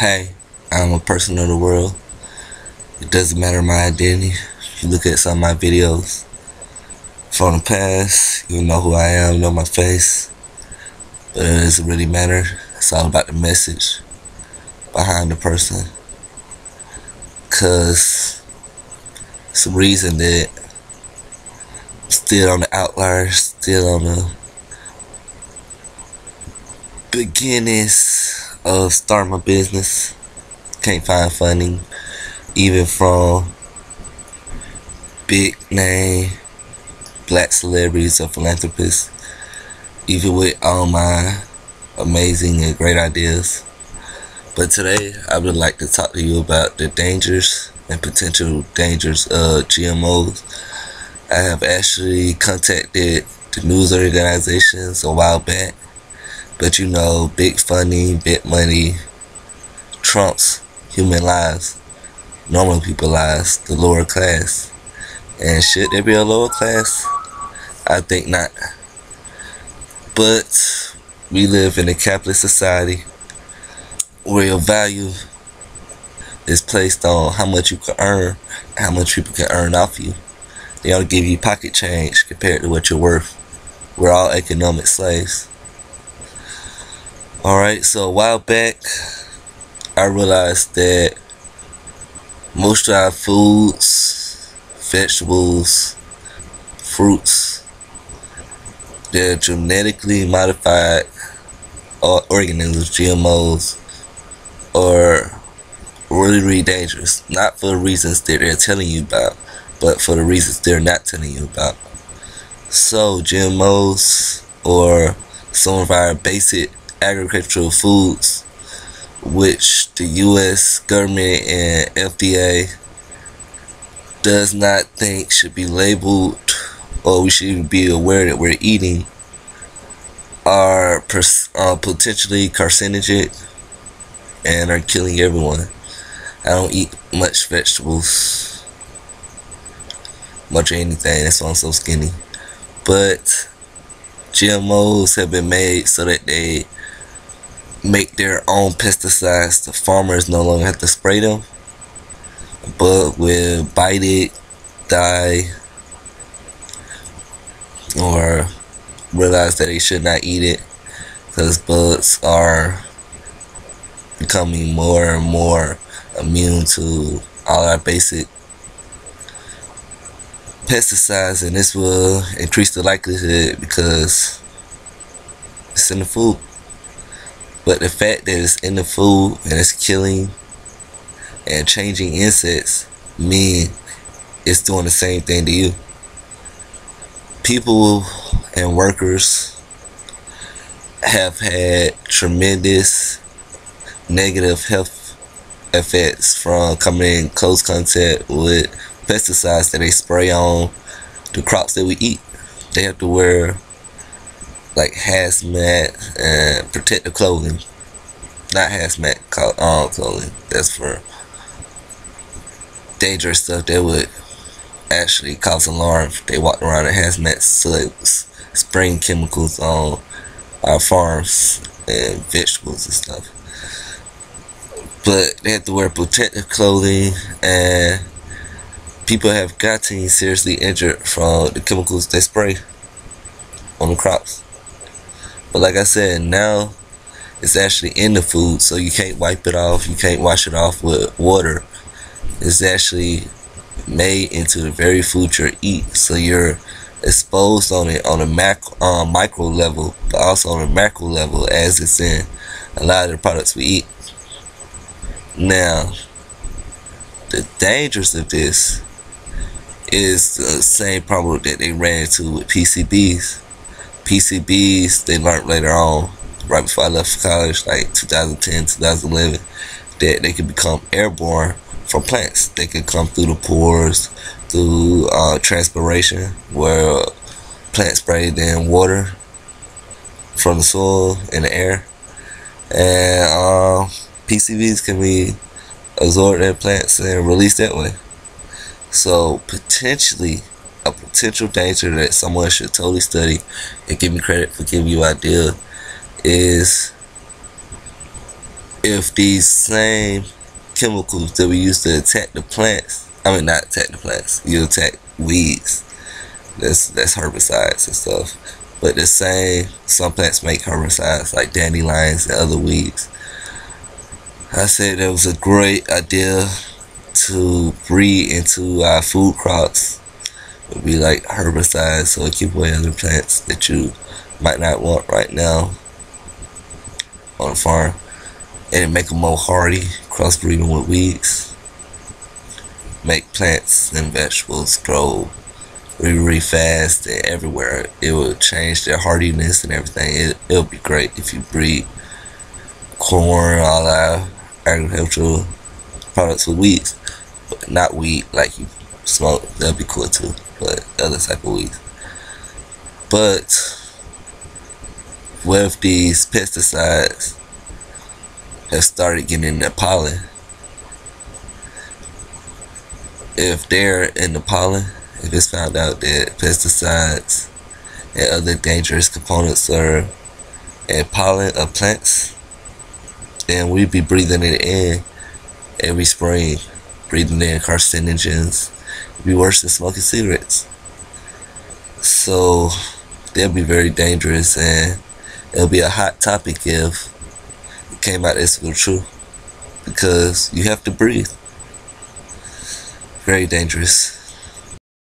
Hey, I'm a person of the world. It doesn't matter my identity. If you look at some of my videos from the past, you know who I am, you know my face. But it doesn't really matter. It's all about the message behind the person. Cause it's reason that I'm still on the outliers, still on the beginnings of start my business. Can't find funding, even from big name black celebrities or philanthropists, even with all my amazing and great ideas. But today, I would like to talk to you about the dangers and potential dangers of GMOs. I have actually contacted the news organizations a while back but you know, big funny, big money trumps human lives, normal people lives, the lower class. And should there be a lower class? I think not. But we live in a capitalist society where your value is placed on how much you can earn, how much people can earn off you. They only give you pocket change compared to what you're worth. We're all economic slaves. Alright, so a while back, I realized that most of our foods, vegetables, fruits, they're genetically modified organisms, GMOs, are really, really dangerous. Not for the reasons that they're telling you about, but for the reasons they're not telling you about. So, GMOs, or some of our basic agricultural foods, which the U.S. government and FDA does not think should be labeled or we should be aware that we're eating, are uh, potentially carcinogenic and are killing everyone. I don't eat much vegetables, much of anything. That's why I'm so skinny. But GMOs have been made so that they make their own pesticides. The farmers no longer have to spray them, but will bite it, die, or realize that they should not eat it. Because bugs are becoming more and more immune to all our basic pesticides. And this will increase the likelihood because it's in the food but the fact that it's in the food and it's killing and changing insects mean it's doing the same thing to you. People and workers have had tremendous negative health effects from coming in close contact with pesticides that they spray on the crops that we eat. They have to wear like hazmat and protective clothing. Not hazmat um, clothing. That's for dangerous stuff that would actually cause alarm if they walked around in hazmat suits, spraying chemicals on our farms and vegetables and stuff. But they have to wear protective clothing and people have gotten seriously injured from the chemicals they spray on the crops. But like I said, now it's actually in the food, so you can't wipe it off. You can't wash it off with water. It's actually made into the very food you eat, so you're exposed on it on a macro, um, micro level, but also on a macro level as it's in a lot of the products we eat. Now, the dangers of this is the same problem that they ran into with PCBs. PCBs they learned later on, right before I left for college, like 2010, 2011, that they could become airborne from plants. They could come through the pores, through uh, transpiration, where plants breathe in water from the soil and the air. And uh, PCBs can be absorbed in plants and released that way. So potentially a potential danger that someone should totally study and give me credit for giving you idea is if these same chemicals that we use to attack the plants, I mean not attack the plants, you attack weeds. That's that's herbicides and stuff. But the same, some plants make herbicides like dandelions and other weeds. I said it was a great idea to breed into our food crops. Would be like herbicides, so it keep away other plants that you might not want right now on a farm. And it make them more hardy, crossbreeding with weeds. Make plants and vegetables grow really, really fast and everywhere. It will change their hardiness and everything. It, it'll be great if you breed corn, all our agricultural products with weeds. But not weed like you smoke. That'll be cool too. Other type of weeds. But with these pesticides have started getting in the pollen, if they're in the pollen, if it's found out that pesticides and other dangerous components are in pollen of plants, then we'd be breathing it in every spring, breathing in carcinogens. It'd be worse than smoking cigarettes. So they'll be very dangerous and it'll be a hot topic if it came out as true. Because you have to breathe. Very dangerous.